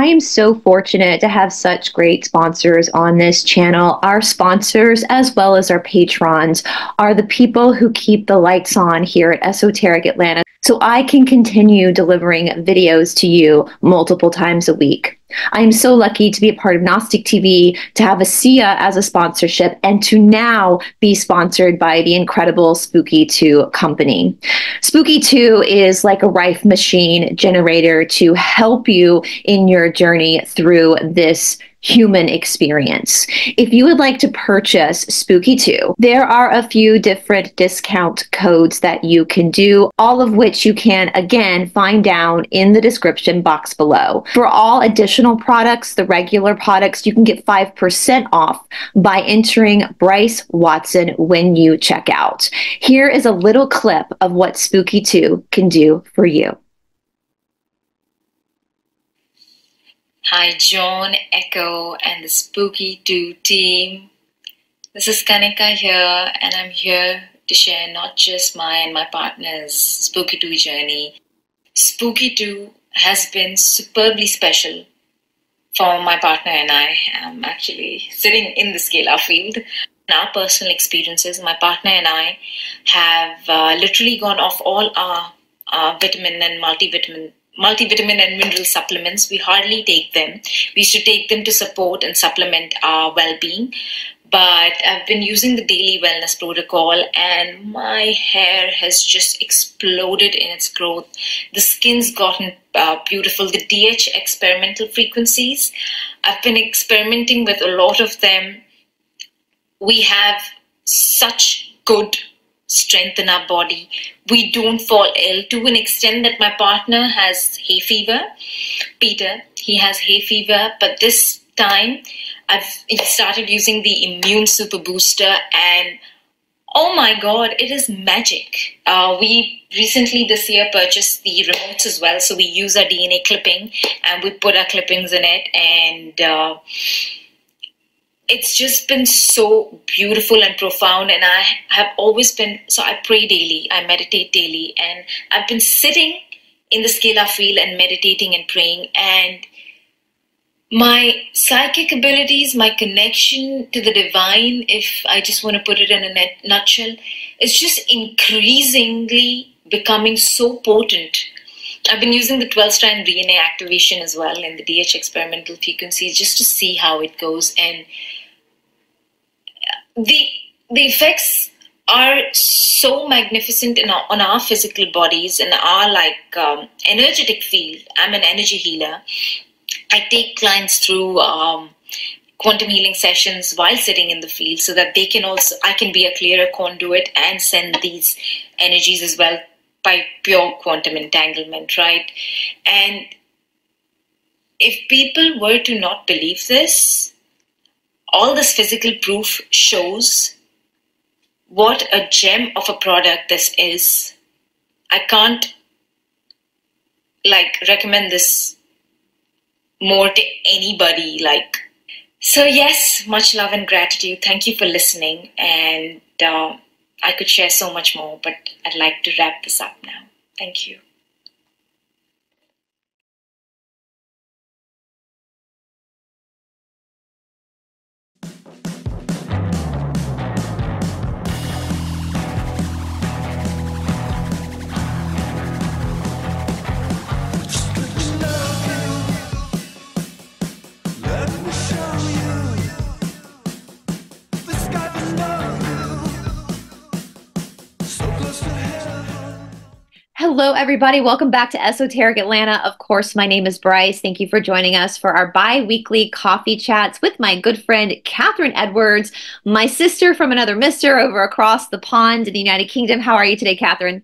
I am so fortunate to have such great sponsors on this channel. Our sponsors, as well as our patrons, are the people who keep the lights on here at Esoteric Atlanta so I can continue delivering videos to you multiple times a week. I am so lucky to be a part of Gnostic TV, to have ASEA as a sponsorship, and to now be sponsored by the incredible Spooky 2 company. Spooky 2 is like a rife machine generator to help you in your journey through this human experience. If you would like to purchase Spooky 2, there are a few different discount codes that you can do, all of which you can again find down in the description box below. For all additional products, the regular products, you can get 5% off by entering Brice Watson when you check out. Here is a little clip of what Spooky 2 can do for you. Hi, John, Echo, and the Spooky 2 team. This is Kanika here, and I'm here to share not just my and my partner's Spooky 2 journey. Spooky 2 has been superbly special for my partner and I. I'm actually sitting in the scalar field. In our personal experiences, my partner and I have uh, literally gone off all our, our vitamin and multivitamin multivitamin and mineral supplements. We hardly take them. We should take them to support and supplement our well being. But I've been using the daily wellness protocol, and my hair has just exploded in its growth. The skin's gotten uh, beautiful. The DH experimental frequencies, I've been experimenting with a lot of them. We have such good strength in our body. We don't fall ill to an extent that my partner has hay fever. Peter, he has hay fever, but this time I've started using the immune super booster and oh my god, it is magic. Uh, we recently this year purchased the remotes as well, so we use our DNA clipping and we put our clippings in it and uh, it's just been so beautiful and profound and i have always been so i pray daily i meditate daily and i've been sitting in the scalar field and meditating and praying and my psychic abilities my connection to the divine if i just want to put it in a nutshell is just increasingly becoming so potent I've been using the 12 strand DNA activation as well in the DH experimental frequencies just to see how it goes. And the the effects are so magnificent in our, on our physical bodies and our like um, energetic field. I'm an energy healer. I take clients through um, quantum healing sessions while sitting in the field so that they can also I can be a clearer conduit and send these energies as well by pure quantum entanglement, right? And if people were to not believe this, all this physical proof shows what a gem of a product this is. I can't like recommend this more to anybody like. So yes much love and gratitude. Thank you for listening and uh, i could share so much more but i'd like to wrap this up now. Thank you Thank you. Hello, everybody. Welcome back to Esoteric Atlanta. Of course, my name is Brice. Thank you for joining us for our bi weekly coffee chats with my good friend, Catherine Edwards, my sister from another mister over across the pond in the United Kingdom. How are you today, Catherine?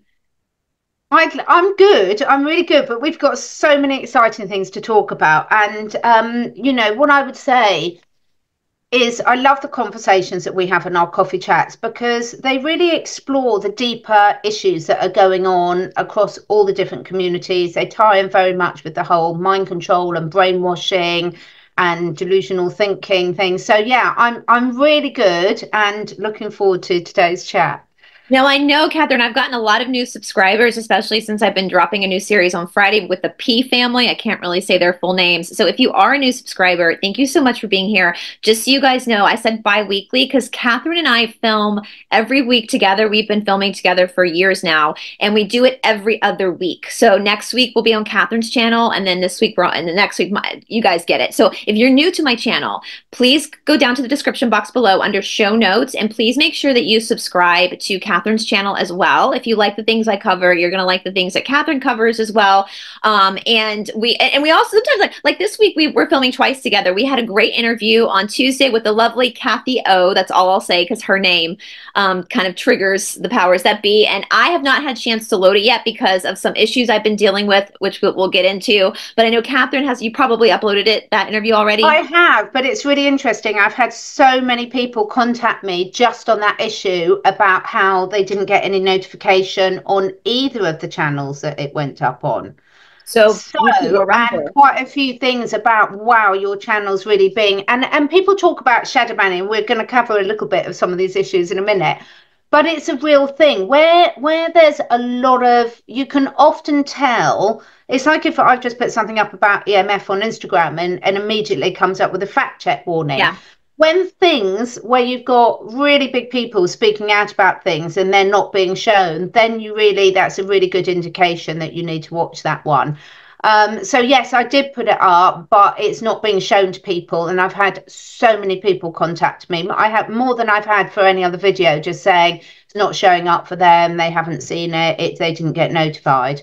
I, am good. I'm really good, but we've got so many exciting things to talk about. And, um, you know, what I would say is I love the conversations that we have in our coffee chats because they really explore the deeper issues that are going on across all the different communities. They tie in very much with the whole mind control and brainwashing and delusional thinking things. So yeah, I'm I'm really good and looking forward to today's chat. Now, I know, Catherine, I've gotten a lot of new subscribers, especially since I've been dropping a new series on Friday with the P family. I can't really say their full names. So, if you are a new subscriber, thank you so much for being here. Just so you guys know, I said bi weekly because Catherine and I film every week together. We've been filming together for years now, and we do it every other week. So, next week we'll be on Catherine's channel, and then this week we're on, and the next week, my, you guys get it. So, if you're new to my channel, please go down to the description box below under show notes, and please make sure that you subscribe to Catherine Catherine's channel as well. If you like the things I cover, you're going to like the things that Catherine covers as well. Um, and we and we also sometimes like like this week we were filming twice together. We had a great interview on Tuesday with the lovely Kathy O. That's all I'll say because her name um, kind of triggers the powers that be. And I have not had a chance to load it yet because of some issues I've been dealing with, which we'll, we'll get into. But I know Catherine has. You probably uploaded it that interview already. I have, but it's really interesting. I've had so many people contact me just on that issue about how they didn't get any notification on either of the channels that it went up on. So, so and quite a few things about wow, your channel's really being and and people talk about shadow banning. We're going to cover a little bit of some of these issues in a minute, but it's a real thing where where there's a lot of you can often tell. It's like if I've just put something up about EMF on Instagram and and immediately comes up with a fact check warning. Yeah when things where you've got really big people speaking out about things and they're not being shown, then you really that's a really good indication that you need to watch that one. Um, so yes, I did put it up, but it's not being shown to people, and I've had so many people contact me. I have more than I've had for any other video, just saying it's not showing up for them. They haven't seen it. It they didn't get notified.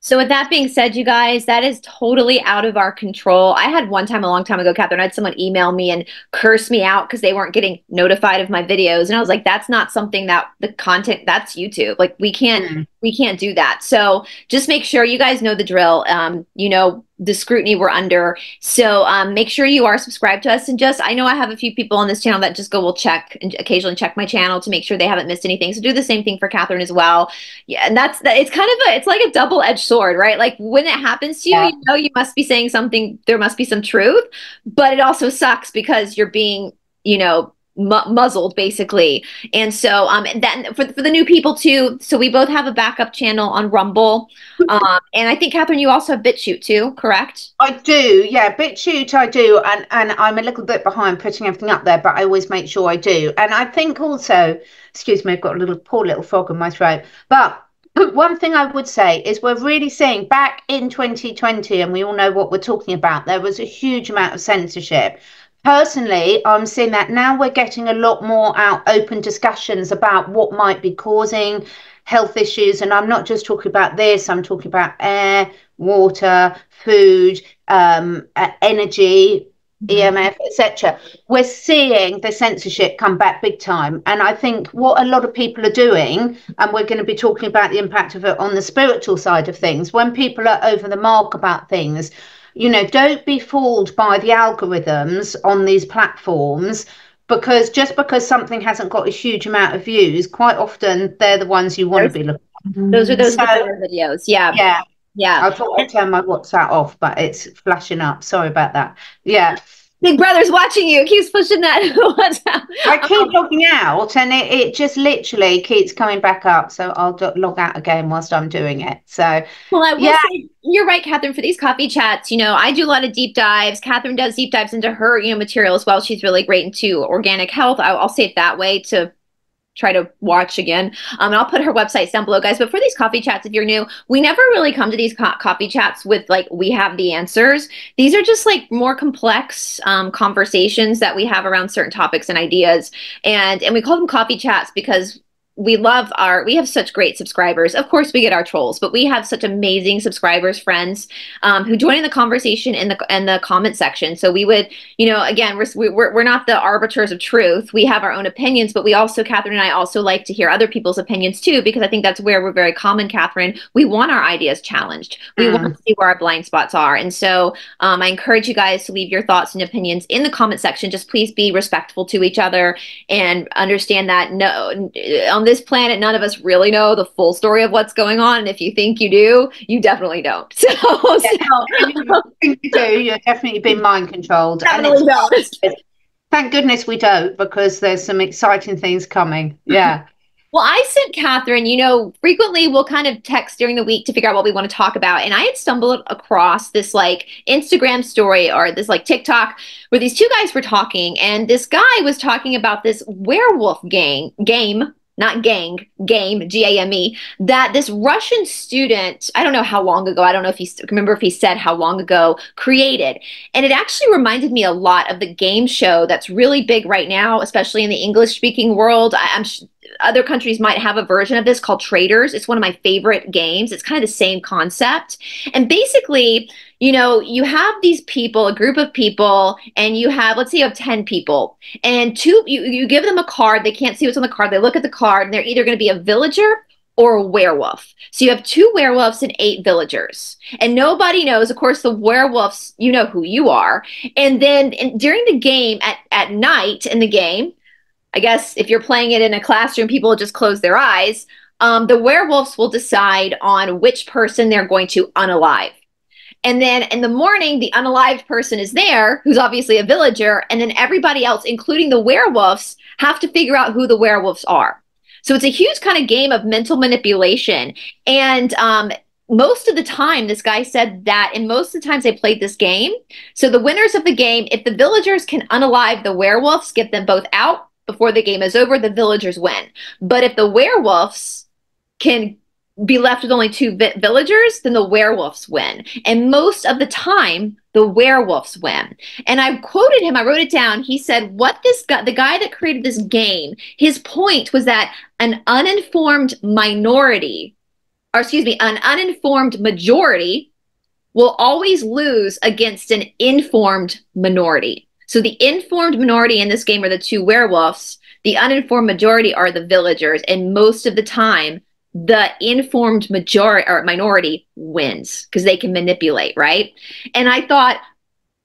So with that being said, you guys, that is totally out of our control. I had one time a long time ago, Catherine, I had someone email me and curse me out because they weren't getting notified of my videos. And I was like, that's not something that the content that's YouTube. Like we can't mm. We can't do that. So just make sure you guys know the drill. Um, you know, the scrutiny we're under. So um, make sure you are subscribed to us. And just, I know I have a few people on this channel that just go, will check and occasionally check my channel to make sure they haven't missed anything. So do the same thing for Catherine as well. Yeah, and that's, that. it's kind of a, it's like a double edged sword, right? Like when it happens to you, yeah. you know, you must be saying something, there must be some truth, but it also sucks because you're being, you know, mu- muzzled basically. And so um and then for, for the new people too, so we both have a backup channel on Rumble. Um and I think Catherine, you also have BitChute too, correct? I do, yeah. BitChute I do, and and I'm a little bit behind putting everything up there, but I always make sure I do. And I think also, excuse me, I've got a little poor little frog in my throat, but one thing I would say is we're really seeing back in 2020, and we all know what we're talking about, there was a huge amount of censorship personally, I'm seeing that now we're getting a lot more out open discussions about what might be causing health issues. And I'm not just talking about this, I'm talking about air, water, food, um, uh, energy, mm-hmm. EMF, etc. We're seeing the censorship come back big time. And I think what a lot of people are doing, and we're going to be talking about the impact of it on the spiritual side of things, when people are over the mark about things, you know, don't be fooled by the algorithms on these platforms because just because something hasn't got a huge amount of views, quite often they're the ones you want those, to be looking at. Those are those so, videos. Yeah. Yeah. Yeah. I thought I'd turn my WhatsApp off, but it's flashing up. Sorry about that. Yeah. Big Brother's watching you. Keeps pushing that. I keep logging out, and it, it just literally keeps coming back up. So I'll do, log out again whilst I'm doing it. So, well, I will yeah. say you're right, Catherine. For these coffee chats, you know, I do a lot of deep dives. Catherine does deep dives into her, you know, material as well. She's really great into organic health. I'll, I'll say it that way to try to watch again. Um, and I'll put her website down below, guys. But for these coffee chats, if you're new, we never really come to these co- coffee chats with like we have the answers. These are just like more complex um, conversations that we have around certain topics and ideas, and and we call them coffee chats because we love our we have such great subscribers. Of course we get our trolls but we have such amazing subscribers friends um, who join in the conversation in the in the comment section. So we would you know again we're, we're, we're not the arbiters of truth. We have our own opinions but we also catherine and i also like to hear other people's opinions too because i think that's where we're very common catherine. We want our ideas challenged. We mm. want to see where our blind spots are. And so um, i encourage you guys to leave your thoughts and opinions in the comment section. Just please be respectful to each other and understand that no on this planet, none of us really know the full story of what's going on. And if you think you do, you definitely don't. So, yeah, so. you do. You're definitely being mind controlled. Definitely don't. Thank goodness we don't, because there's some exciting things coming. Yeah. Well, I sent Catherine, you know, frequently we'll kind of text during the week to figure out what we want to talk about. And I had stumbled across this like Instagram story or this like TikTok where these two guys were talking, and this guy was talking about this werewolf gang game not gang, game, G A M E, that this Russian student, I don't know how long ago, I don't know if he remember if he said how long ago, created. And it actually reminded me a lot of the game show that's really big right now, especially in the English speaking world. I, am other countries might have a version of this called Traitors. It's one of my favorite games. It's kind of the same concept. And basically, you know, you have these people, a group of people, and you have, let's say you have 10 people, and two, you, you give them a card. They can't see what's on the card. They look at the card, and they're either going to be a villager or a werewolf. So you have two werewolves and eight villagers. And nobody knows, of course, the werewolves, you know who you are. And then in, during the game, at, at night in the game, I guess if you're playing it in a classroom, people just close their eyes. Um, the werewolves will decide on which person they're going to unalive. And then in the morning, the unalived person is there, who's obviously a villager, and then everybody else, including the werewolves, have to figure out who the werewolves are. So it's a huge kind of game of mental manipulation. And um, most of the time, this guy said that, and most of the times they played this game. So the winners of the game, if the villagers can unalive the werewolves, get them both out, before the game is over, the villagers win. But if the werewolves can be left with only two vi- villagers, then the werewolves win. And most of the time, the werewolves win. And I quoted him, I wrote it down. He said, What this guy, the guy that created this game, his point was that an uninformed minority, or excuse me, an uninformed majority will always lose against an informed minority. So the informed minority in this game are the two werewolves. The uninformed majority are the villagers, and most of the time, the informed majority or minority wins because they can manipulate, right? And I thought,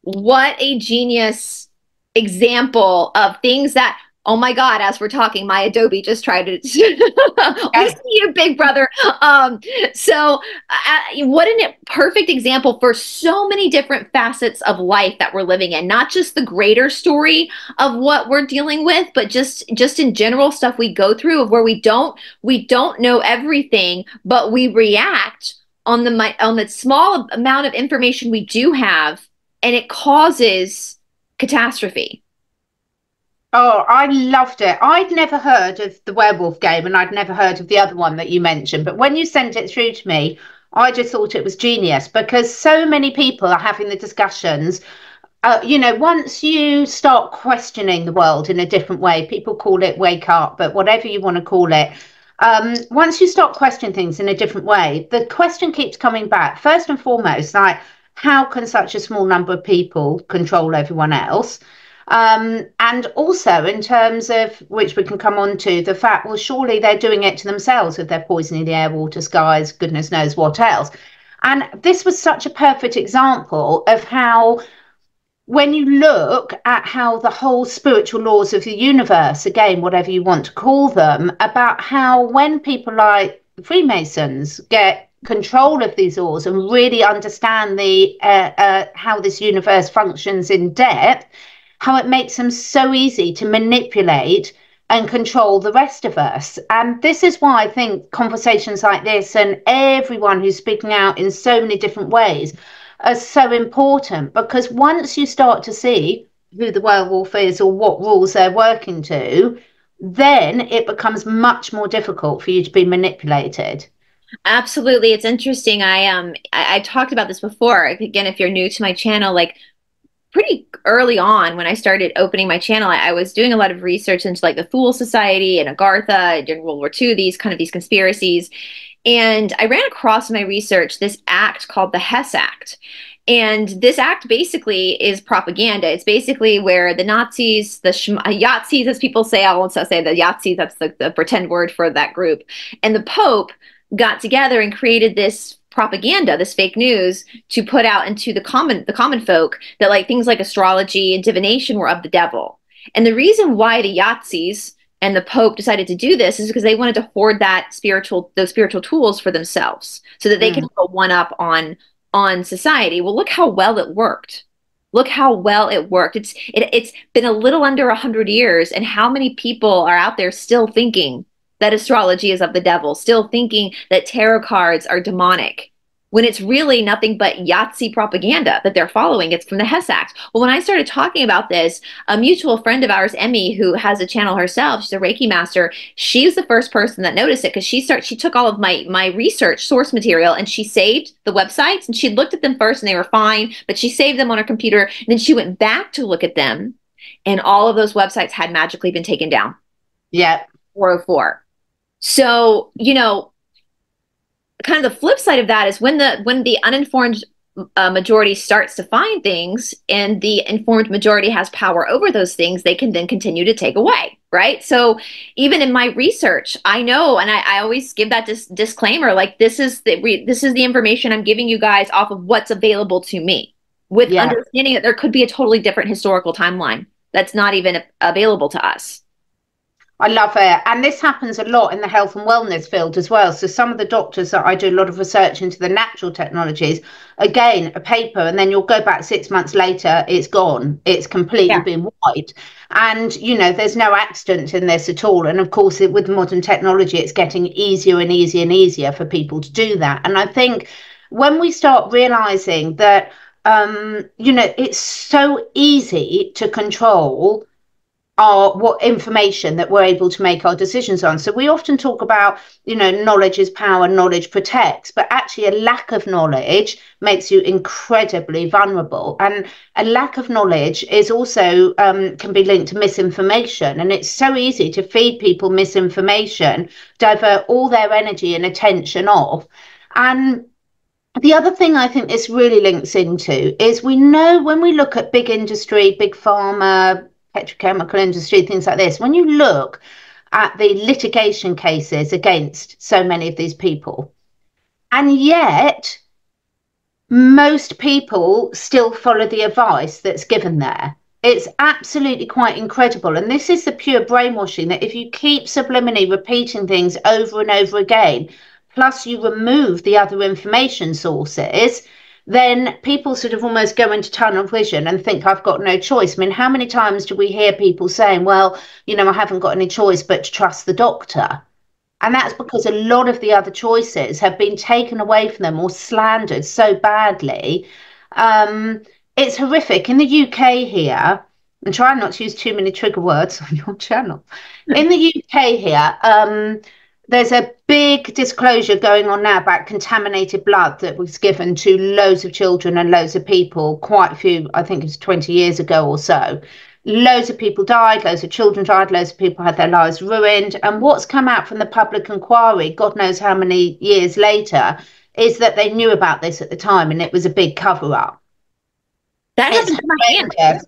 what a genius example of things that Oh my God, as we're talking, my Adobe just tried to. I see you, big brother. Um, so, uh, what a perfect example for so many different facets of life that we're living in. Not just the greater story of what we're dealing with, but just just in general stuff we go through of where we don't we don't know everything, but we react on the on the small amount of information we do have, and it causes catastrophe. Oh, I loved it. I'd never heard of the werewolf game and I'd never heard of the other one that you mentioned. But when you sent it through to me, I just thought it was genius because so many people are having the discussions. Uh, you know, once you start questioning the world in a different way, people call it wake up, but whatever you want to call it, um, once you start questioning things in a different way, the question keeps coming back. First and foremost, like, how can such a small number of people control everyone else? Um, and also in terms of which we can come on to the fact, well, surely they're doing it to themselves if they're poisoning the air, water, skies, goodness knows what else. And this was such a perfect example of how, when you look at how the whole spiritual laws of the universe, again, whatever you want to call them, about how when people like Freemasons get control of these laws and really understand the uh, uh, how this universe functions in depth, how it makes them so easy to manipulate and control the rest of us. And this is why I think conversations like this and everyone who's speaking out in so many different ways are so important because once you start to see who the werewolf is or what rules they're working to, then it becomes much more difficult for you to be manipulated. Absolutely, it's interesting. I um I, I talked about this before. Again, if you're new to my channel, like pretty early on when I started opening my channel, I, I, was doing a lot of research into like the Thule Society and Agartha during World War II, these kind of these conspiracies. And I ran across in my research this act called the Hess Act. And this act basically is propaganda. It's basically where the Nazis, the uh, Yahtzees, as people say, I won't say the Yahtzees, that's the, the pretend word for that group, and the Pope got together and created this propaganda, this fake news, to put out into the common the common folk that like things like astrology and divination were of the devil. And the reason why the Yahtzees and the Pope decided to do this is because they wanted to hoard that spiritual those spiritual tools for themselves, so that they mm. could put one up on on society. Well, look how well it worked. Look how well it worked. It's it, it's been a little under a hundred years, and how many people are out there still thinking that astrology is of the devil, still thinking that tarot cards are demonic when it's really nothing but Yahtzee propaganda that they're following. It's from the Hess Act. Well, when I started talking about this, a mutual friend of ours, Emmy, who has a channel herself, she's a Reiki master. She's the first person that noticed it because she started. She took all of my my research source material and she saved the websites and she looked at them first and they were fine, but she saved them on her computer. And then she went back to look at them, and all of those websites had magically been taken down. Yep. 404. So, you know, kind of the flip side of that is when the when the uninformed uh, majority starts to find things and the informed majority has power over those things they can then continue to take away right? So even in my research i know and i, I always give that dis- disclaimer like this is the re- this is the information i'm giving you guys off of what's available to me with understanding that there could be a totally different historical timeline that's not even available to us I love it. And this happens a lot in the health and wellness field as well. So, some of the doctors that I do a lot of research into the natural technologies, again, a paper, and then you'll go back six months later, it's gone. It's completely yeah. been wiped. And, you know, there's no accident in this at all. And of course, it, with modern technology, it's getting easier and easier and easier for people to do that. And I think when we start realizing that, um, you know, it's so easy to control our what information that we're able to make our decisions on. So we often talk about, you know, knowledge is power, knowledge protects, but actually a lack of knowledge makes you incredibly vulnerable. And a lack of knowledge is also um, can be linked to misinformation. And it's so easy to feed people misinformation, divert all their energy and attention off. And the other thing I think this really links into is we know when we look at big industry, big pharma, petrochemical industry, things like this, when you look at the litigation cases against so many of these people, and yet most people still follow the advice that's given there. It's absolutely quite incredible. And this is the pure brainwashing that if you keep subliminally repeating things over and over again, plus you remove the other information sources, then people sort of almost go into tunnel vision and think I've got no choice. I mean, how many times do we hear people saying, well, you know, I haven't got any choice but to trust the doctor? And that's because a lot of the other choices have been taken away from them or slandered so badly. Um, it's horrific. In the UK here, and try not to use too many trigger words on your channel. In the UK here, um, there's a big disclosure going on now about contaminated blood that was given to loads of children and loads of people, quite a few, I think it's 20 years ago or so. Loads of people died, loads of children died, loads of people had their lives ruined. And what's come out from the public inquiry, God knows how many years later, is that they knew about this at the time and it was a big cover up. That is horrendous.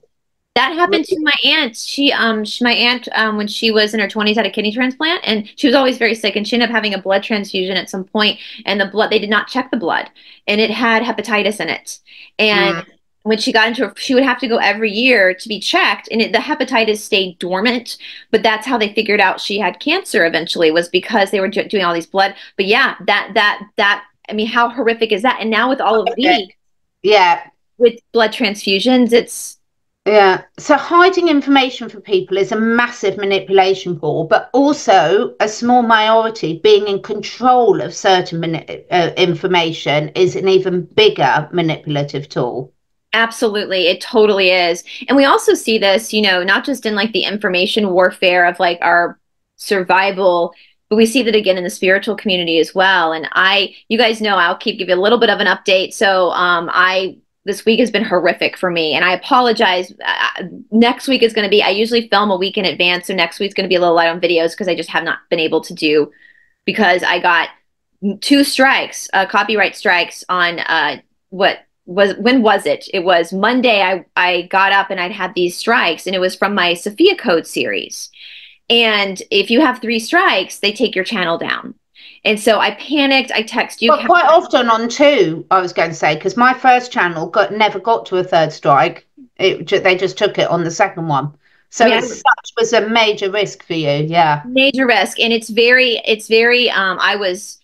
That happened to my aunt. She, um, she, my aunt, um, when she was in her twenties, had a kidney transplant, and she was always very sick. And she ended up having a blood transfusion at some point, and the blood they did not check the blood, and it had hepatitis in it. And mm. when she got into, her, she would have to go every year to be checked, and it, the hepatitis stayed dormant. But that's how they figured out she had cancer eventually was because they were doing all these blood. But yeah, that that that. I mean, how horrific is that? And now with all of these, yeah, with blood transfusions, it's yeah. So hiding information for people is a massive manipulation tool, but also a small minority being in control of certain mani- uh, information is an even bigger manipulative tool. Absolutely. It totally is. And we also see this, you know, not just in like the information warfare of like our survival but we see that again in the spiritual community as well and i you guys know i'll keep give you a little bit of an update so um, i this week has been horrific for me and i apologize. Uh, next week is going to be i usually film a week in advance so next week's going to be a little light on videos because i just have not been able to do because i got two strikes uh, copyright strikes on uh, what was when was it? It was monday i i got up and i'd had these strikes and it was from my sophia code series. And if you have three strikes they take your channel down and so I panicked. I text you. But quite often on two, I was going to say, because my first channel got never got to a third strike. It, they just took it on the second one. So yeah. such was a major risk for you. Yeah. Major risk. And it's very, it's very, um, I was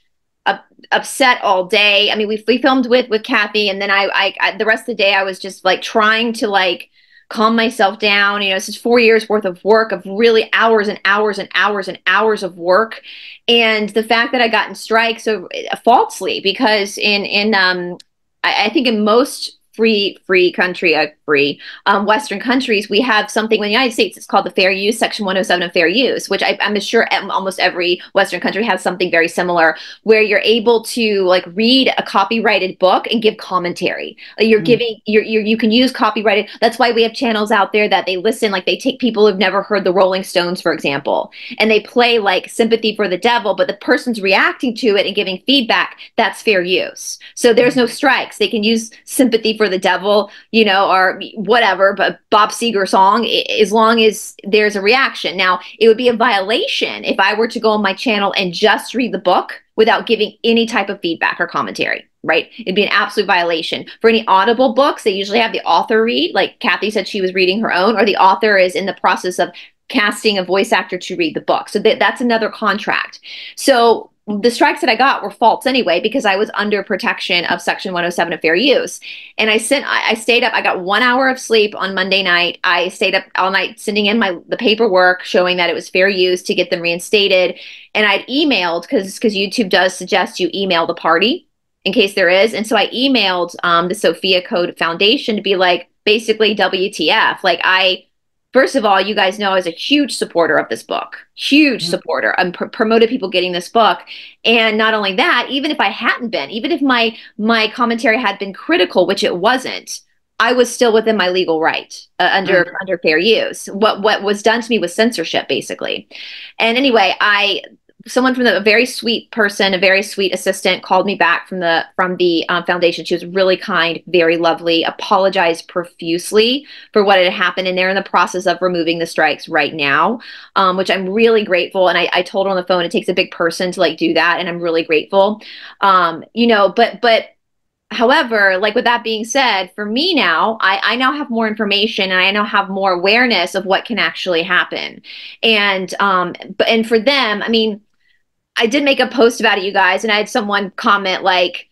up, upset all day. I mean, we, we filmed with, with Kathy and then I, I, I, the rest of the day I was just like trying to like, calm myself down. You know, this is four years worth of work of really hours and hours and hours and hours of work. And the fact that I got in strikes so uh, falsely because in in um I, I think in most free free country uh, free um, western countries we have something in the united states. It's called the fair use section 107 of fair use which I, am sure almost every western country has something very similar where you're able to like read a copyrighted book and give commentary. You're mm. giving you're, you're, you can use copyrighted that's why we have channels out there that they listen like they take people who've never heard the rolling stones for example and they play like sympathy for the devil but the person's reacting to it and giving feedback that's fair use. So there's no strikes. They can use sympathy for the devil, you know, or whatever, but Bob Seger song, as long as there's a reaction. Now, it would be a violation if I were to go on my channel and just read the book without giving any type of feedback or commentary, right? It'd be an absolute violation. For any audible books, they usually have the author read, like Kathy said she was reading her own, or the author is in the process of casting a voice actor to read the book. So that, that's another contract. So the strikes that I got were false anyway because I was under protection of Section 107 of fair use. And I sent, I, I stayed up. I got one hour of sleep on Monday night. I stayed up all night sending in my the paperwork showing that it was fair use to get them reinstated. And I'd emailed because because YouTube does suggest you email the party in case there is. And so I emailed um, the Sophia Code Foundation to be like, basically WTF. Like I First of all, you guys know I was a huge supporter of this book, huge mm-hmm. supporter. I pr- promoted people getting this book, and not only that, even if I hadn't been, even if my my commentary had been critical, which it wasn't, I was still within my legal right uh, under mm-hmm. under fair use. What what was done to me was censorship, basically. And anyway, I someone from the a very sweet person, a very sweet assistant, called me back from the from the um, foundation. She was really kind, very lovely. Apologized profusely for what had happened, and they're in the process of removing the strikes right now, um, which I'm really grateful. And I, I told her on the phone it takes a big person to like do that, and I'm really grateful. Um, you know, but but however, like with that being said, for me now, I, I now have more information and I now have more awareness of what can actually happen. And um, but and for them, I mean I did make a post about it, you guys, and I had someone comment like,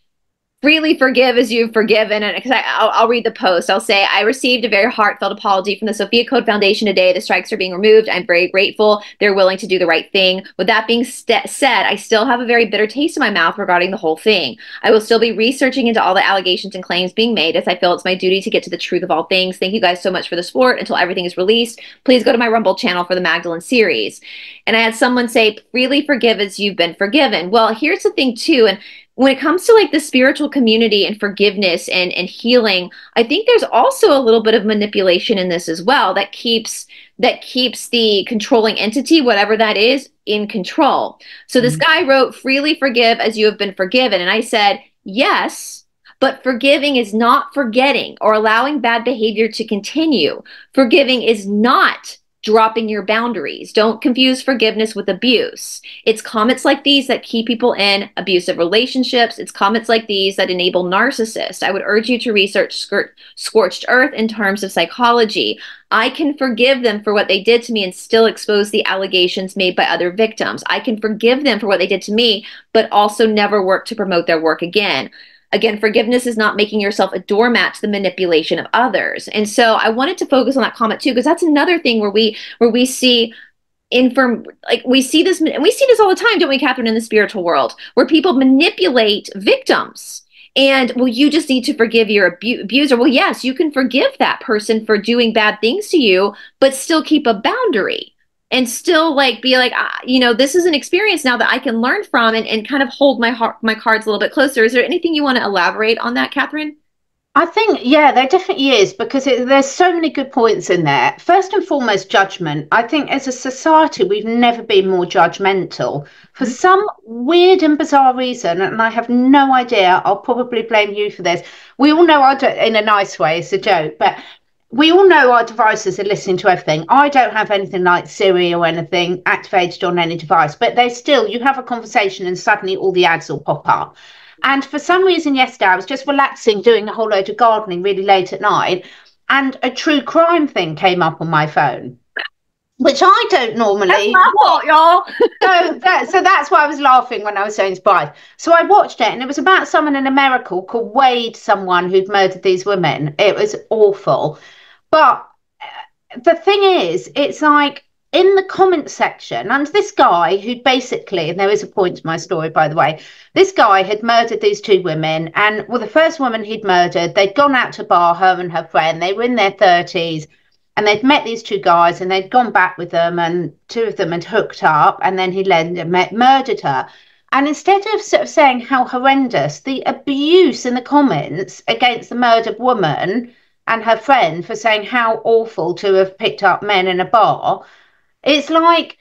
freely forgive as you've forgiven. And because I'll, I'll read the post, I'll say, I received a very heartfelt apology from the Sophia Code Foundation today. The strikes are being removed. I'm very grateful. They're willing to do the right thing. With that being said, I still have a very bitter taste in my mouth regarding the whole thing. I will still be researching into all the allegations and claims being made as I feel it's my duty to get to the truth of all things. Thank you guys so much for the support. Until everything is released, please go to my Rumble channel for the Magdalene series. And I had someone say, freely forgive as you've been forgiven. Well, here's the thing, too. And when it comes to like the spiritual community and forgiveness and and healing i think there's also a little bit of manipulation in this as well that keeps that keeps the controlling entity whatever that is in control. So this mm-hmm. guy wrote freely forgive as you have been forgiven. And i said yes but forgiving is not forgetting or allowing bad behavior to continue. Forgiving is not dropping your boundaries. Don't confuse forgiveness with abuse. It's comments like these that keep people in abusive relationships. It's comments like these that enable narcissists. I would urge you to research scorched earth in terms of psychology. I can forgive them for what they did to me and still expose the allegations made by other victims. I can forgive them for what they did to me, but also never work to promote their work again. Again, forgiveness is not making yourself a doormat to the manipulation of others. And so I wanted to focus on that comment too, because that's another thing where we where we see inform like we see this and we see this all the time, don't we, Catherine, in the spiritual world, where people manipulate victims. And well, you just need to forgive your abu- abuser. Well, yes, you can forgive that person for doing bad things to you, but still keep a boundary and still like be like uh, you know this is an experience now that i can learn from and, and kind of hold my heart my cards a little bit closer is there anything you want to elaborate on that catherine I think, yeah, there definitely is because it, there's so many good points in there. First and foremost, judgment. I think as a society, we've never been more judgmental. For mm-hmm. some weird and bizarre reason, and I have no idea, I'll probably blame you for this. We all know, I do, in a nice way, it's a joke, but we all know our devices are listening to everything. I don't have anything like Siri or anything activated on any device, but there's still, you have a conversation and suddenly all the ads will pop up. And for some reason, yesterday, I was just relaxing, doing a whole load of gardening really late at night, and a true crime thing came up on my phone. Which I don't normally. That's what, y'all. so, that, so that's why I was laughing when I was so inspired. So I watched it, and it was about someone in America called Wade, someone who'd murdered these women. It was awful. But uh, the thing is, it's like in the comment section, and this guy who basically, and there is a point to my story, by the way, this guy had murdered these two women. And well, the first woman he'd murdered, they'd gone out to bar, her and her friend. They were in their 30s and they'd met these two guys and they'd gone back with them, and two of them had hooked up, and then he led uh, met, murdered her. And instead of sort of saying how horrendous, the abuse in the comments against the murdered woman and her friend for saying how awful to have picked up men in a bar, it's like,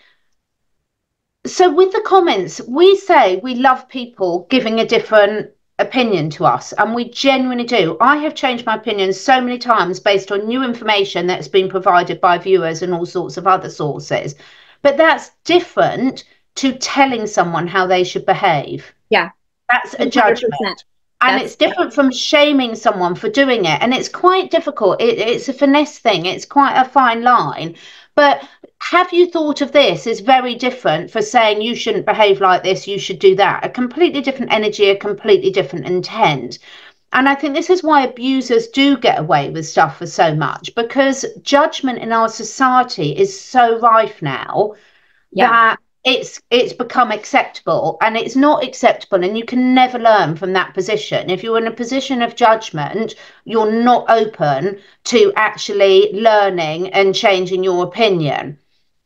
so with the comments, we say we love people giving a different opinion to us, and we genuinely do. I have changed my opinion so many times based on new information that's been provided by viewers and all sorts of other sources. But that's different to telling someone how they should behave. Yeah. That's a 100%. judgment. And That's, it's different from shaming someone for doing it. And it's quite difficult. It, it's a finesse thing, it's quite a fine line. But have you thought of this is very different for saying you shouldn't behave like this, you should do that? A completely different energy, a completely different intent. And I think this is why abusers do get away with stuff for so much because judgment in our society is so rife now yeah. that it's it's become acceptable and it's not acceptable and you can never learn from that position if you're in a position of judgment you're not open to actually learning and changing your opinion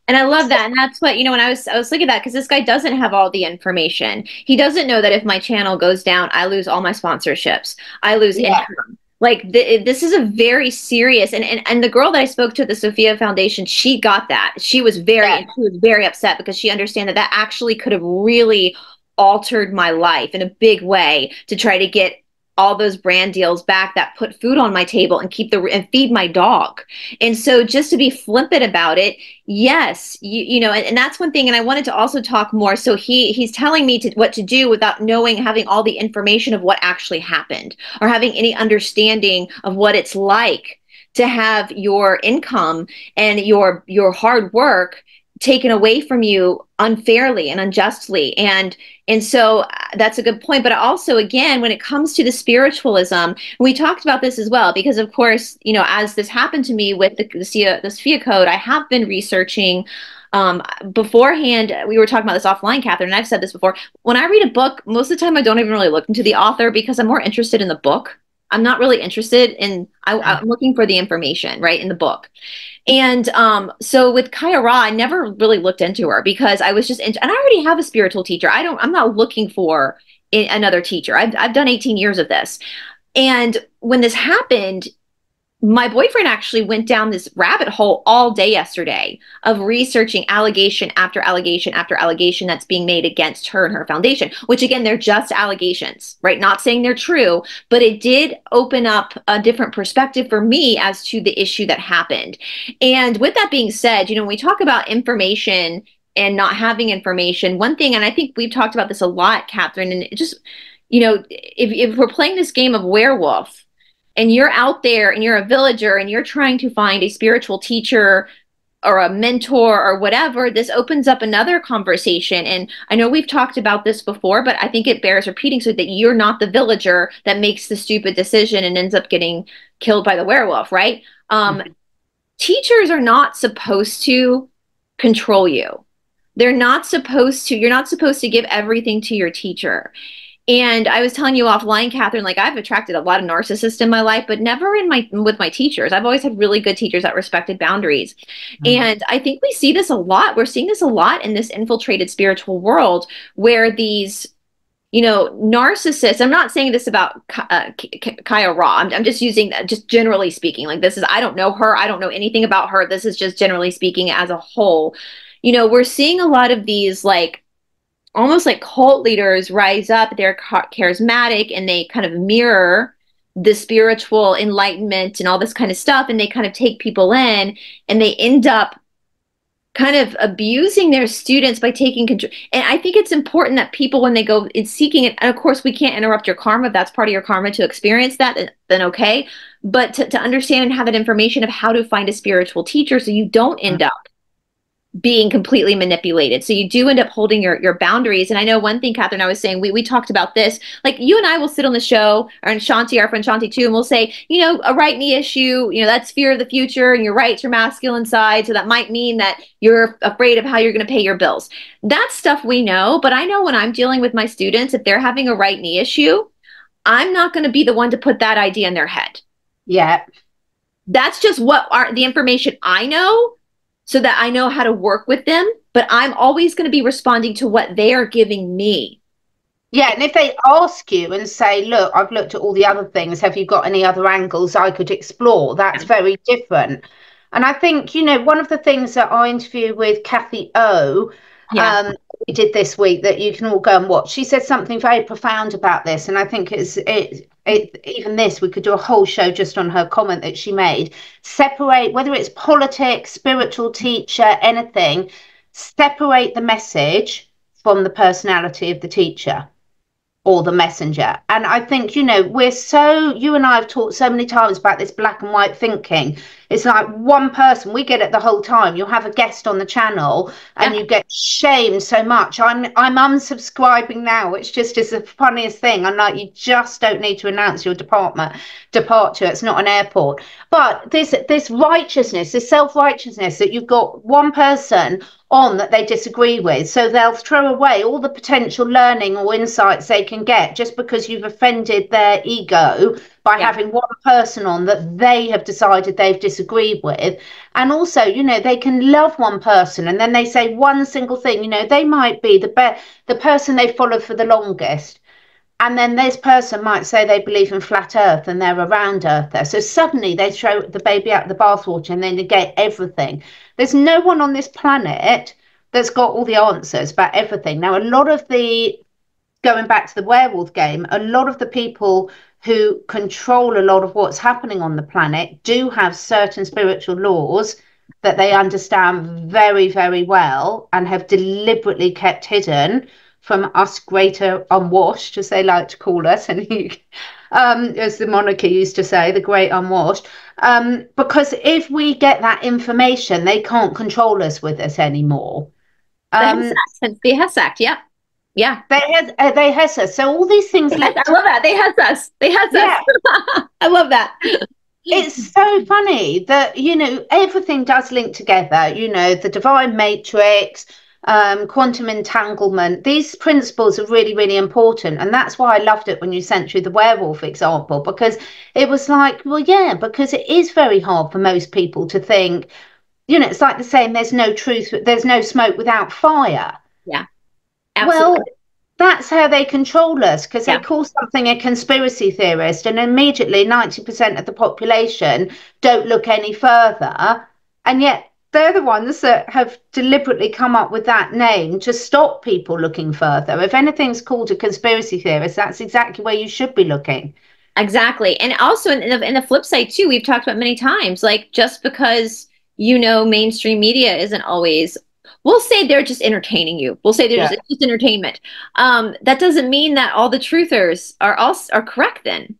and I love that. And that's what, you know, when I was I was looking at that because this guy doesn't have all the information. He doesn't know that if my channel goes down, I lose all my sponsorships. I lose yeah. income like th- this is a very serious and, and and the girl that i spoke to at the sophia foundation she got that she was very yeah. she was very upset because she understand that that actually could have really altered my life in a big way to try to get all those brand deals back that put food on my table and keep the and feed my dog. And so just to be flippant about it, yes, you you know, and, and that's one thing. And I wanted to also talk more. So he he's telling me to what to do without knowing having all the information of what actually happened or having any understanding of what it's like to have your income and your your hard work taken away from you unfairly and unjustly and and so uh, that's a good point but also again when it comes to the spiritualism we talked about this as well because of course you know as this happened to me with the the the Sophia code I have been researching um, beforehand, we were talking about this offline, Catherine, and I've said this before. When I read a book, most of the time I don't even really look into the author because I'm more interested in the book. I'm not really interested in, I, I'm looking for the information, right, in the book. And um, so with Kaia Ra, I never really looked into her because I was just, into, and I already have a spiritual teacher. I don't, I'm not looking for another teacher. I've, I've done 18 years of this. And when this happened, my boyfriend actually went down this rabbit hole all day yesterday of researching allegation after allegation after allegation that's being made against her and her foundation, which again, they're just allegations, right? Not saying they're true, but it did open up a different perspective for me as to the issue that happened. And with that being said, you know, when we talk about information and not having information, one thing, and I think we've talked about this a lot, Catherine, and it just, you know, if, if we're playing this game of werewolf, and you're out there and you're a villager and you're trying to find a spiritual teacher or a mentor or whatever, this opens up another conversation. And I know we've talked about this before, but I think it bears repeating so that you're not the villager that makes the stupid decision and ends up getting killed by the werewolf, right? Um, mm-hmm. Teachers are not supposed to control you. They're not supposed to, you're not supposed to give everything to your teacher. And I was telling you offline, Catherine, like I've attracted a lot of narcissists in my life, but never in my with my teachers. I've always had really good teachers that respected boundaries. Mm-hmm. And I think we see this a lot. We're seeing this a lot in this infiltrated spiritual world where these you know, narcissists, I'm not saying this about uh, Kaia Ra. I'm, I'm, just using that, just generally speaking. Like, this is, I don't know her. I don't know anything about her. This is just generally speaking as a whole. You know, we're seeing a lot of these like almost like cult leaders rise up they're charismatic and they kind of mirror the spiritual enlightenment and all this kind of stuff and they kind of take people in and they end up kind of abusing their students by taking control and i think it's important that people when they go in seeking it and of course we can't interrupt your karma if that's part of your karma to experience that then, okay but to, to understand and have that information of how to find a spiritual teacher so you don't end mm-hmm. up being completely manipulated. So you do end up holding your, your boundaries. And I know one thing, Catherine, I was saying, we, we talked about this. Like you and I will sit on the show, and Shanti, our friend Shanti too, and we'll say, you know, a right knee issue, you know, that's fear of the future and your right to your masculine side. So that might mean that you're afraid of how you're going to pay your bills. That's stuff we know. But I know when I'm dealing with my students, if they're having a right knee issue, I'm not going to be the one to put that idea in their head. Yeah. That's just what are the information I know so that I know how to work with them. But I'm always going to be responding to what they are giving me. Yeah, and if they ask you and say, "Look, I've looked at all the other things. Have you got any other angles I could explore?" That's very different. And I think you know one of the things that I interviewed with Cathy O. Yeah. Um, we did this week that you can all go and watch. She said something very profound about this, and I think it's it, it even this we could do a whole show just on her comment that she made. Separate whether it's politics, spiritual teacher, anything. Separate the message from the personality of the teacher or the messenger. And I think, you know, we're so, you and I have talked so many times about this black and white thinking. It's like one person, we get it the whole time. You'll have a guest on the channel and yeah. you get shamed so much. I'm I'm unsubscribing now, which just is the funniest thing. I'm like, you just don't need to announce your department departure. It's not an airport. But this this righteousness, this self-righteousness that you've got one person on that they disagree with. So they'll throw away all the potential learning or insights they can get just because you've offended their ego by yeah. having one person on that they have decided they've disagreed with. And also, you know, they can love one person and then they say one single thing, you know, they might be the be- the person they followed for the longest. And then this person might say they believe in flat earth and they're a round earther. So suddenly they throw the baby out the bathwater and they negate everything. There's no one on this planet that's got all the answers about everything. Now, a lot of the, going back to the werewolf game, a lot of the people who control a lot of what's happening on the planet do have certain spiritual laws that they understand very, very well and have deliberately kept hidden from us greater unwashed, as they like to call us, and um, as the monarchy used to say, the great unwashed. Um, because if we get that information, they can't control us with us anymore. Um, the Hess, the Act, yeah. Yeah. They has uh, they has us. So all these things. I love that. They has us. They has yeah. us. I love that. it's so funny that you know everything does link together. You know the divine matrix, um, quantum entanglement. These principles are really, really important. And that's why I loved it when you sent through the werewolf example, because it was like, well, yeah, because it is very hard for most people to think, you know, it's like the saying, there's no truth, there's no smoke without fire. Yeah. Absolutely. Well, that's how they control us because yeah. they call something a conspiracy theorist, and immediately 90% of the population don't look any further. And yet they're the ones that have deliberately come up with that name to stop people looking further. If anything's called a conspiracy theorist, that's exactly where you should be looking. Exactly. And also, in the, in the flip side, too, we've talked about many times like just because you know mainstream media isn't always we'll say they're just entertaining you. We'll say they're yeah. just, just, entertainment. Um, that doesn't mean that all the truthers are also are correct. Then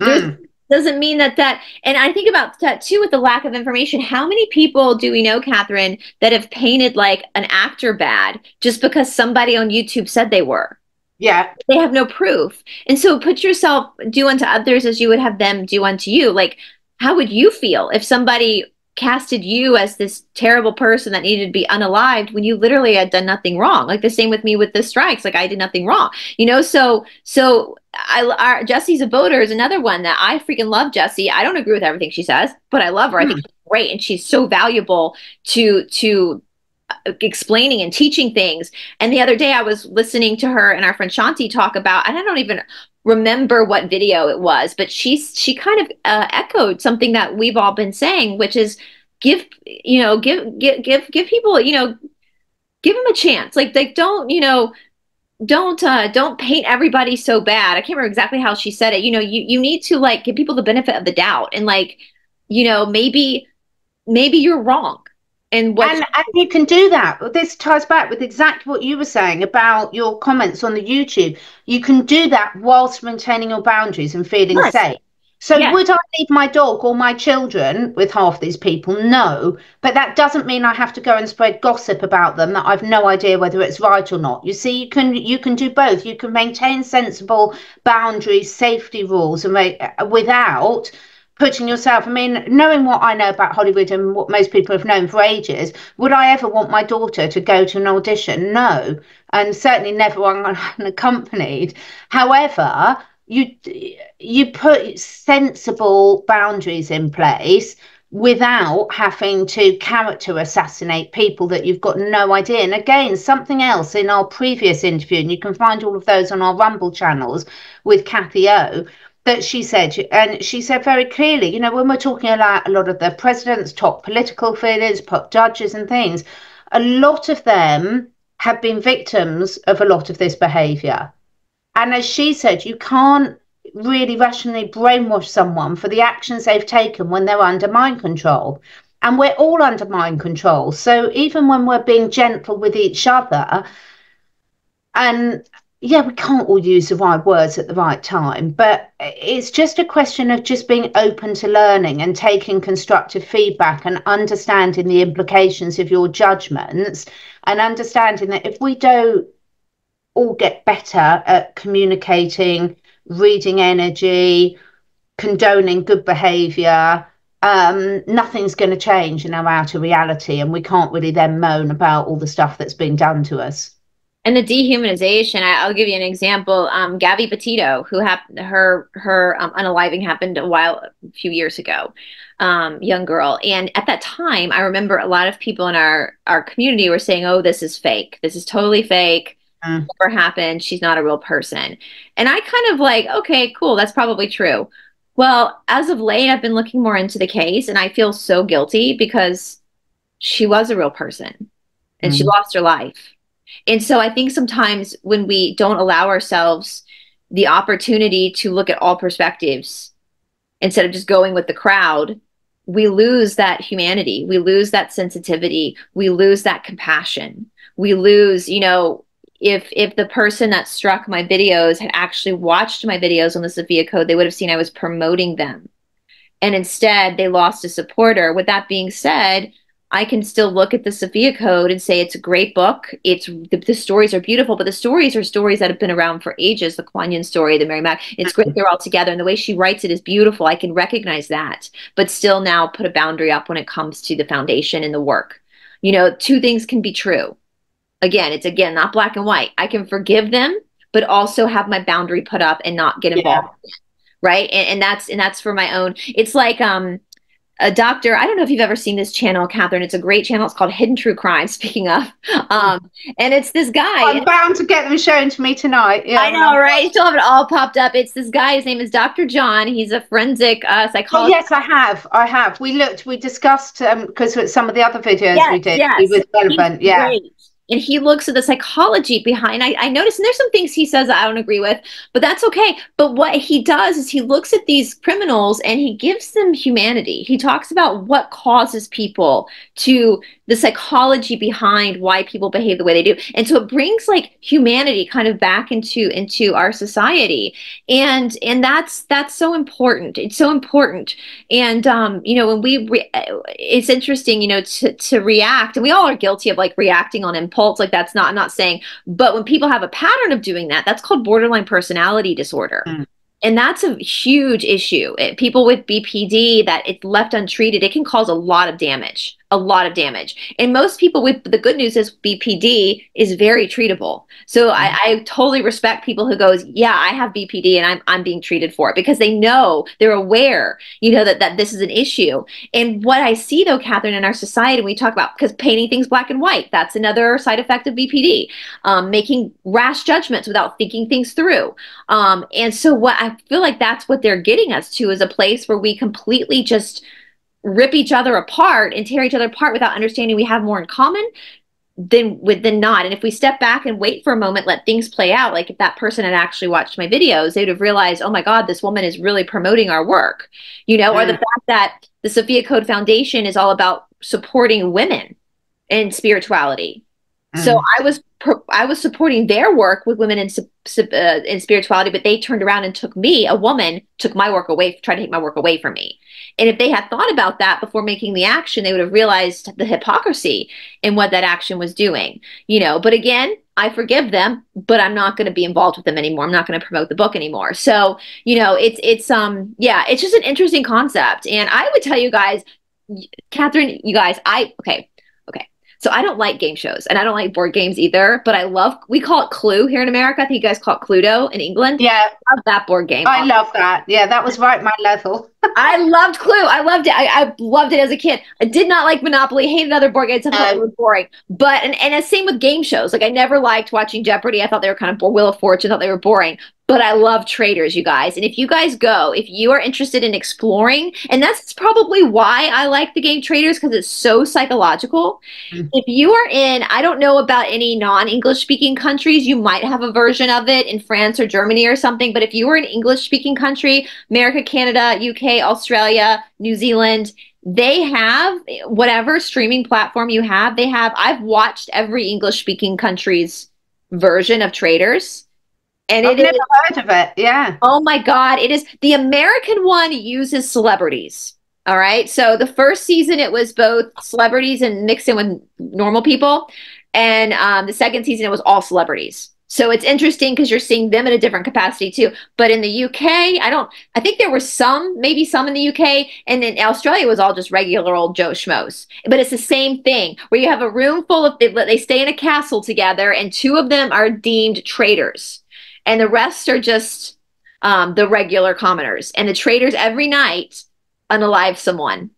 mm doesn't mean that that and i think about that too with the lack of information. How many people do we know catherine that have painted like an actor bad just because somebody on youtube said they were? Yeah. They have no proof. And so put yourself do unto others as you would have them do unto you. Like how would you feel if somebody casted you as this terrible person that needed to be unalived when you literally had done nothing wrong. Like the same with me with the strikes. Like i did nothing wrong you know? So so i our, Jessie Czebotar is another one that i freaking love jesse. I don't agree with everything she says but i love her. I think hmm. she's great and she's so valuable to to uh, explaining and teaching things. And the other day i was listening to her and our friend shanti talk about and i don't even remember what video it was, but she she kind of uh, echoed something that we've all been saying, which is give you know give give give give people you know give them a chance. Like like don't you know don't uh don't paint everybody so bad. I can't remember exactly how she said it. You know you you need to like give people the benefit of the doubt and like you know maybe maybe you're wrong and, what- and, and you can do that. This ties back with exactly what you were saying about your comments on the YouTube. You can do that whilst maintaining your boundaries and feeling yes. safe. So yeah. would I leave my dog or my children with half these people? No. But that doesn't mean I have to go and spread gossip about them that I've no idea whether it's right or not. You see, you can you can do both. You can maintain sensible boundaries, safety rules, and uh, without putting yourself. I mean, knowing what I know about Hollywood and what most people have known for ages, would I ever want my daughter to go to an audition? No, and certainly never unaccompanied. However you you put sensible boundaries in place without having to character assassinate people that you've got no idea. And again, something else in our previous interview, and you can find all of those on our Rumble channels with Cathy O, that she said, and she said very clearly, you know, when we're talking about a lot of the president's top political figures, top judges and things, a lot of them have been victims of a lot of this behaviour. And as she said, you can't really rationally brainwash someone for the actions they've taken when they're under mind control. And we're all under mind control. So even when we're being gentle with each other, and yeah, we can't all use the right words at the right time, but it's just a question of just being open to learning and taking constructive feedback and understanding the implications of your judgments and understanding that if we don't all get better at communicating, reading energy, condoning good behavior. Um, nothing's going to change in our outer reality, and we can't really then moan about all the stuff that's being done to us. And the dehumanization, I, will give you an example. Um, Gabby Petito, who happened, her her um, unaliving happened a while, a few years ago, um, young girl. And at that time, I remember a lot of people in our our community were saying, "Oh, this is fake. This is totally fake mm. never happened. She's not a real person. And I kind of like, okay, cool. That's probably true. Well, as of late, I've been looking more into the case and I feel so guilty because she was a real person and mm. she lost her life. And so I think sometimes when we don't allow ourselves the opportunity to look at all perspectives instead of just going with the crowd, we lose that humanity. We lose that sensitivity. We lose that compassion. We lose, you know, if if the person that struck my videos had actually watched my videos on the Sophia Code, they would have seen I was promoting them. And instead, they lost a supporter. With that being said, I can still look at the Sophia Code and say it's a great book. It's the, the, stories are beautiful, but the stories are stories that have been around for ages. The Kuan Yin story, the Mary Mac, it's great they're all together, and the way she writes it is beautiful. I can recognize that, but still now put a boundary up when it comes to the foundation and the work. You know, two things can be true again, it's again not black and white. I can forgive them, but also have my boundary put up and not get involved. Yeah. Right. And, and that's and that's for my own. It's like um a doctor. I don't know if you've ever seen this channel, Catherine. It's a great channel. It's called Hidden True Crime. Speaking of, um, and it's this guy. I'm bound to get them shown to me tonight. Yeah, I know, right? You still have it all popped up. It's this guy. His name is Dr. John. He's a forensic uh, psychologist. Oh, yes, I have. I have. We looked. We discussed because um, some of the other videos yes, we did, yes. he was relevant. He's yeah. Great and he looks at the psychology behind I, I and there's some things he says I don't agree with, but that's okay. But what he does is he looks at these criminals and he gives them humanity. He talks about what causes people to the psychology behind why people behave the way they do. And so it brings like humanity kind of back into into our society. And and that's that's so important. It's so important. And um, you know, when we re- it's interesting, you know, to to react and we all are guilty of like reacting on impulse like that's not I'm not saying, but when people have a pattern of doing that, that's called borderline personality disorder. Mm and that's a huge issue. It, people with BPD that it's left untreated, it can cause a lot of damage a lot of damage. And most people with the good news is BPD is very treatable. So I. I, totally respect people who goes, yeah, I have BPD and I'm, I'm being treated for it because they know they're aware, you know, that, that this is an issue. And what I see though, Catherine, in our society, we talk about because painting things black and white, that's another side effect of BPD, um, making rash judgments without thinking things through. Um, and so what I feel like that's what they're getting us to is a place where we completely just – rip each other apart and tear each other apart without understanding we have more in common than with than not. And if we step back and wait for a moment, let things play out, like if that person had actually watched my videos, they would have realized, oh my God, this woman is really promoting our work, you know, or the fact that the Sophia Code Foundation is all about supporting women in spirituality. So mm. I was I was supporting their work with women in uh, in spirituality, but they turned around and took me, a woman, took my work away, tried to take my work away from me. And if they had thought about that before making the action, they would have realized the hypocrisy in what that action was doing. You know, but again, I forgive them, but I'm not going to be involved with them anymore. I'm not going to promote the book anymore. So, you know, it's it's um yeah, it's just an interesting concept. And I would tell you guys, Catherine, you guys, I okay, so I don't like game shows and I don't like board games either, but I love, we call it Clue here in America. I think you guys call it Cluedo in England. Yeah. I love that board game. I love that. Yeah, that was right my level. I loved Clue. I loved it. I, I, loved it as a kid. I did not like Monopoly, hated other board games. I thought um, it was boring. But, and, and same with game shows. Like I never liked watching Jeopardy. I thought they were kind of, boring. Wheel of Fortune, I thought they were boring but I love Traitors, you guys. And if you guys go, if you are interested in exploring, and that's probably why I like the game Traitors because it's so psychological. Mm-hmm. If you are in, I don't know about any non English speaking countries, you might have a version of it in France or Germany or something. But if you are an English speaking country, America, Canada, UK, Australia, New Zealand, they have whatever streaming platform you have, they have, I've watched every English speaking country's version of Traitors and I've never is, heard of it. Yeah. Oh my God. It is the American one uses celebrities. All right. So the first season, it was both celebrities and mixed in with normal people. And um, the second season, it was all celebrities. So it's interesting because you're seeing them in a different capacity too. But in the UK, I don't, I think there were some, maybe some in the UK, and then Australia was all just regular old Joe Schmoes. But it's the same thing where you have a room full of, they, they stay in a castle together, and two of them are deemed traitors and the rest are just um, the regular commoners. And the traitors every night unalive someone.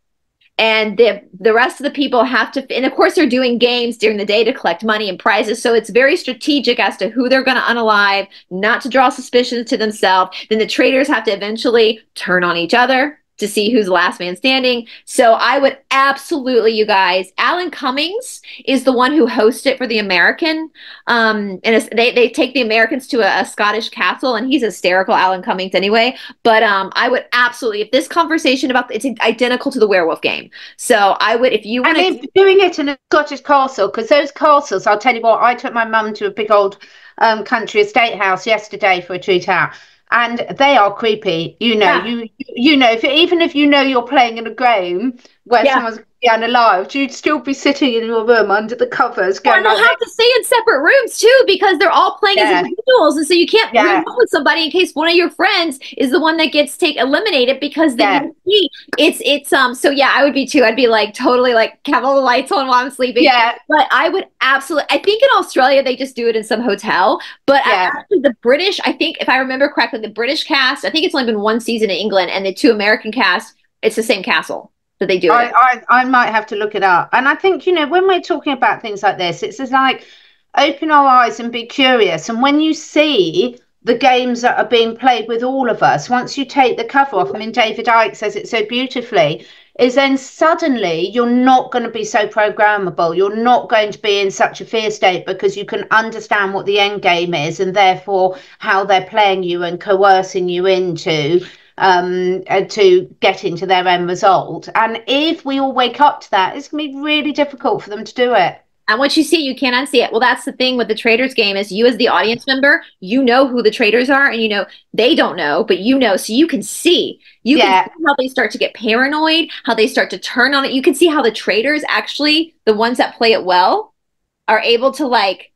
And the the rest of the people have to, and of course they're doing games during the day to collect money and prizes. So it's very strategic as to who they're going to unalive, not to draw suspicions to themselves. Then the traitors have to eventually turn on each other to see who's the last man standing. So I would absolutely, you guys, Alan Cummings is the one who hosts it for the American. Um, and they, they take the Americans to a, a, Scottish castle, and he's hysterical, Alan Cummings, anyway. But um, I would absolutely, if this conversation about it's identical to the werewolf game. So I would, if you want to. doing it in a Scottish castle, because those castles, I'll tell you what, I took my mum to a big old um, country estate house yesterday for a treat out and they are creepy. You know, yeah. you you know, if even if you know you're playing in a game where yeah. someone's unalive, you'd still be sitting in your room under the covers. Going and they'll have to stay in separate rooms too because they're all playing yeah. as individuals, and so you can't yeah. room with somebody in case one of your friends is the one that gets take eliminated because they yeah. it's it's um so yeah I would be too I'd be like totally like have all the lights on while I'm sleeping yeah but I would absolutely I think in Australia they just do it in some hotel but yeah. actually the British I think if I remember correctly the British cast I think it's only been one season in England and the two American cast it's the same castle they do I, I, I might have to look it up. And I think, you know, when we're talking about things like this, it's just like open our eyes and be curious. And when you see the games that are being played with all of us, once you take the cover off, I mean, David Icke says it so beautifully, is then suddenly you're not going to be so programmable. You're not going to be in such a fear state because you can understand what the end game is and therefore how they're playing you and coercing you into um, uh, to get into their end result. And if we all wake up to that, it's going to be really difficult for them to do it. And once you see it, you can't unsee it. Well, that's the thing with the Traitors game is you as the audience member, you know who the traitors are and you know they don't know, but you know. So you can see. You yeah. can see how they start to get paranoid, how they start to turn on it. You can see how the traitors actually, the ones that play it well, are able to like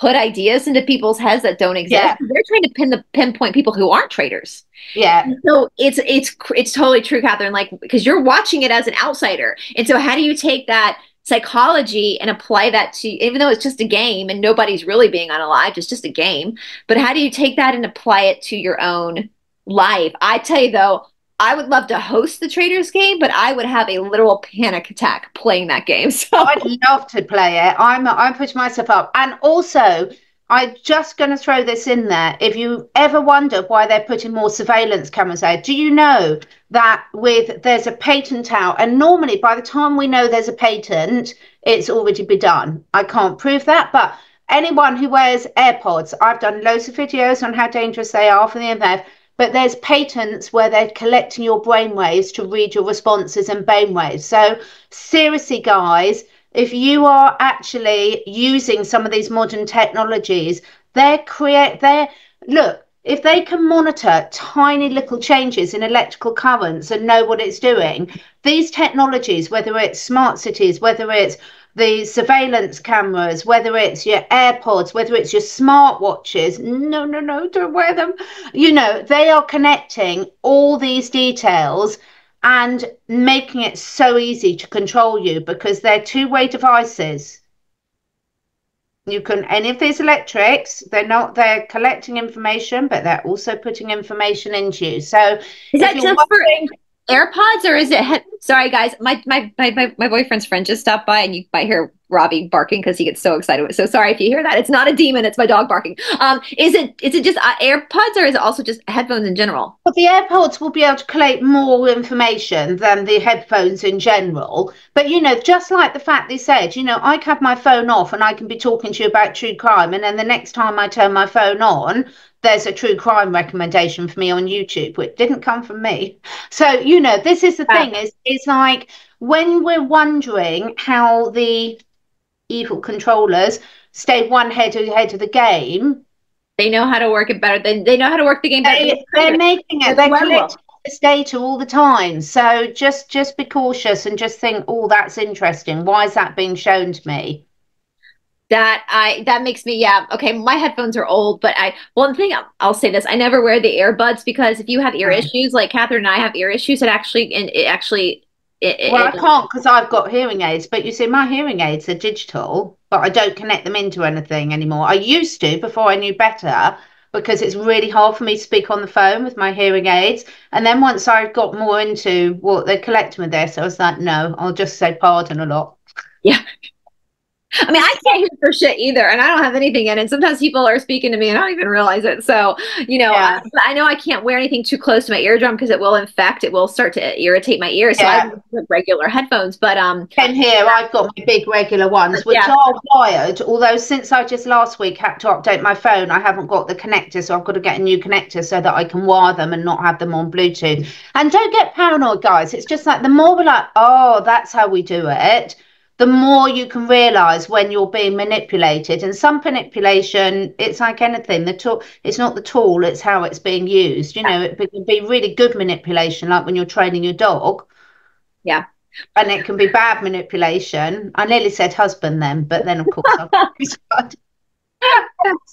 put ideas into people's heads that don't exist. Yeah. They're trying to pin the pinpoint people who aren't traitors. Yeah. And so it's it's it's totally true, Catherine. Like because you're watching it as an outsider, and so how do you take that psychology and apply that to even though it's just a game and nobody's really being on unalived, it's just a game. But how do you take that and apply it to your own life? I tell you though, I would love to host the Traitors game, but I would have a literal panic attack playing that game. So I'd love to play it. I'm I'm putting myself up, and also I'm just going to throw this in there. If you ever wonder why they're putting more surveillance cameras there, do you know that with there's a patent out, and normally by the time we know there's a patent, it's already been done. I can't prove that, but anyone who wears AirPods, I've done loads of videos on how dangerous they are for the EMF but there's patents where they're collecting your brain waves to read your responses and brain waves. So seriously, guys, if you are actually using some of these modern technologies, they're create they're look, if they can monitor tiny little changes in electrical currents and know what it's doing, these technologies, whether it's smart cities, whether it's the surveillance cameras, whether it's your AirPods, whether it's your smartwatches, no, no, no, don't wear them. You know, they are connecting all these details and making it so easy to control you because they're two way devices. You can, any of these electrics, they're not, they're collecting information, but they're also putting information into you. So, is that just for AirPods or is it? Sorry, guys, my, my my my boyfriend's friend just stopped by, and you might hear Robbie barking because he gets so excited. So sorry if you hear that. It's not a demon; it's my dog barking. Um, is it is it just uh, AirPods or is it also just headphones in general? Well, the AirPods will be able to collect more information than the headphones in general. But you know, just like the fact they said, you know, I have my phone off and I can be talking to you about true crime, and then the next time I turn my phone on, there's a true crime recommendation for me on YouTube, which didn't come from me. So, you know, this is the yeah. thing, is it's like when we're wondering how the evil controllers stay one head ahead of the game. They know how to work it better. They, they know how to work the game better. They, they're making it. They're collecting this data all the time. So just just be cautious and just think, oh, that's interesting. Why is that being shown to me? that I that makes me yeah okay my headphones are old but I one thing I'll, I'll say this I never wear the earbuds because if you have ear issues like Catherine and I have ear issues it actually and it actually it, well, it, I can't because I've got hearing aids, but you see, my hearing aids are digital, but I don't connect them into anything anymore. I used to before I knew better because it's really hard for me to speak on the phone with my hearing aids. And then once I got more into what they're collecting with this, I was like, no, I'll just say pardon a lot. Yeah. I mean, I can't hear for shit either, and I don't have anything in it. Sometimes people are speaking to me and I don't even realize it. So, you know, yeah. I, I, know I can't wear anything too close to my eardrum because it will infect. It will start to irritate my ears. Yeah. So I have regular headphones. But um, and here I've got my big regular ones, which yeah. are wired. Although since I just last week had to update my phone, I haven't got the connector, so I've got to get a new connector so that I can wire them and not have them on Bluetooth. And don't get paranoid, guys. It's just like the more we're like, oh, that's how we do it the more you can realize when you're being manipulated. And some manipulation it's like anything the tool it's not the tool it's how it's being used. You know it can be really good manipulation like when you're training your dog. Yeah. And it can be bad manipulation. I nearly said husband then but then of course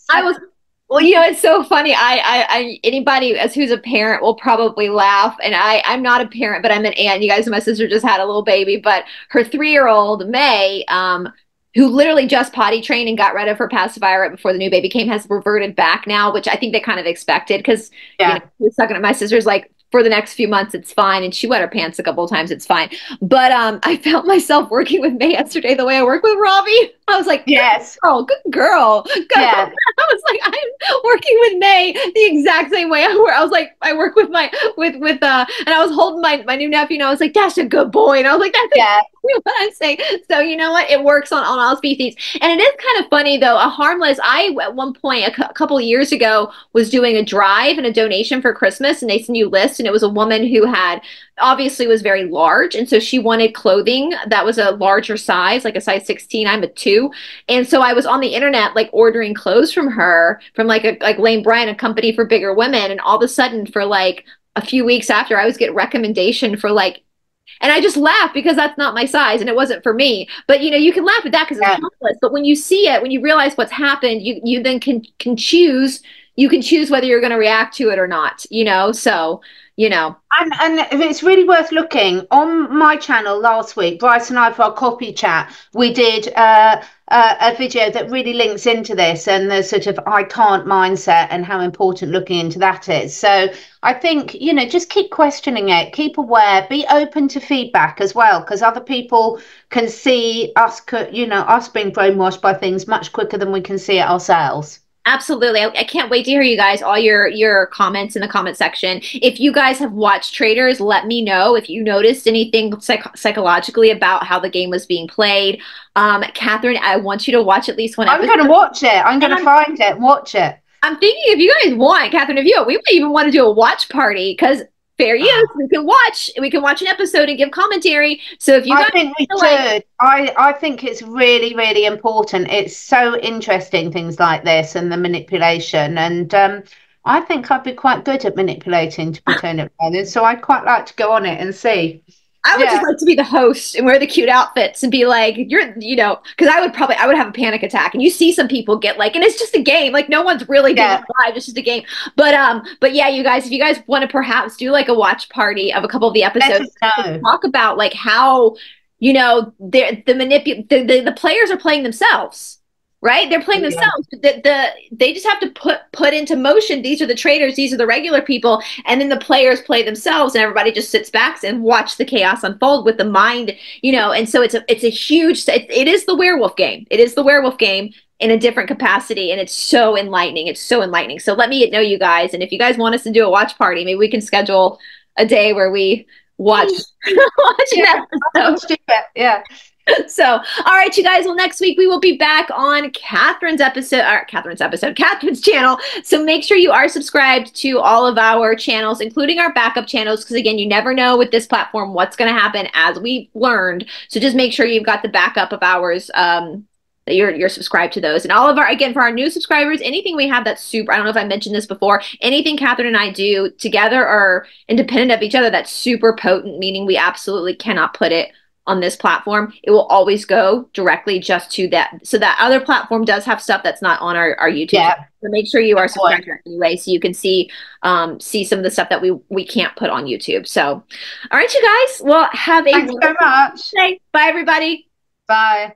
I was well, you know, it's so funny. I, I, I, anybody as who's a parent will probably laugh. And I, I'm not a parent, but I'm an aunt. You guys, my sister just had a little baby, but her three-year-old May, um, who literally just potty trained and got rid of her pacifier right before the new baby came, has reverted back now, which I think they kind of expected because yeah. you know, was talking to my sister's like, for the next few months it's fine and she wet her pants a couple of times it's fine but um i felt myself working with may yesterday the way i work with robbie i was like yes. oh good girl good yeah. i was like i'm working with may the exact same way i work. I was like i work with my with with uh and i was holding my my new nephew and i was like that's a good boy and i was like that's yeah. what i'm saying so you know what? It works on on all species. And it is kind of funny though a harmless i at one point a couple years ago was doing a drive and a donation for christmas and they send you lists and it was a woman who had obviously was very large and so she wanted clothing that was a larger size like a size 16 i'm a 2 and so i was on the internet like ordering clothes from her from like a like lane bryant a company for bigger women and all of a sudden for like a few weeks after i was get recommendation for like and I just laugh because that's not my size and it wasn't for me. But you know, you can laugh at that because it's harmless. But when you see it, when you realize what's happened, you you then can can choose. You can choose whether you're going to react to it or not. You know, so you know. And and it's really worth looking on my channel last week. Brice and I for our copy chat, we did uh, uh, a video that really links into this and the sort of I can't mindset and how important looking into that is. So I think you know just keep questioning it, keep aware, be open to feedback as well, because other people can see us, you know, us being brainwashed by things much quicker than we can see it ourselves. Absolutely. I, I, can't wait to hear you guys, all your your comments in the comment section. If you guys have watched Traitors, let me know if you noticed anything psych- psychologically about how the game was being played. Um, Catherine, I want you to watch at least one I'm going to watch it. I'm going to find it, watch it. I'm thinking if you guys want, Catherine, if you, we might even want to do a watch party because fair use. We can watch. We can watch an episode and give commentary. So if you, I think we should. Like- I I think it's really really important. It's so interesting things like this and the manipulation and. um I think I'd be quite good at manipulating to pretend it so I'd quite like to go on it and see. I would yeah. just like to be the host and wear the cute outfits and be like, you're, you know, because I would probably, I would have a panic attack. And you see some people get like, and it's just a game. Like no one's really doing yeah. live. It's just a game. But um, but yeah, you guys, if you guys want to perhaps do like a watch party of a couple of the episodes, talk about like how, you know, the the manipul the, the the players are playing themselves right? They're playing themselves. Yeah. the, the they just have to put put into motion these are the traitors these are the regular people and then the players play themselves and everybody just sits back and watch the chaos unfold with the mind you know? And so it's a it's a huge it, it is the werewolf game. It is the werewolf game in a different capacity and it's so enlightening. It's so enlightening. So let me know you guys and if you guys want us to do a watch party maybe we can schedule a day where we watch watch yeah, episode. yeah so, all right, you guys. Well, next week we will be back on Catherine's episode, or Catherine's episode, Catherine's channel. So make sure you are subscribed to all of our channels, including our backup channels, because again, you never know with this platform what's going to happen as we learned. So just make sure you've got the backup of ours. Um, that you're you're subscribed to those. And all of our again for our new subscribers, anything we have that's super. I don't know if I mentioned this before. Anything Catherine and I do together or independent of each other that's super potent, meaning we absolutely cannot put it on this platform, it will always go directly just to that. So that other platform does have stuff that's not on our, our YouTube. Yeah. So make sure you are subscribed anyway, so you can see um, see some of the stuff that we we can't put on YouTube. So, all right, you guys. Well, have a Thanks so much. Day. Bye, everybody. Bye.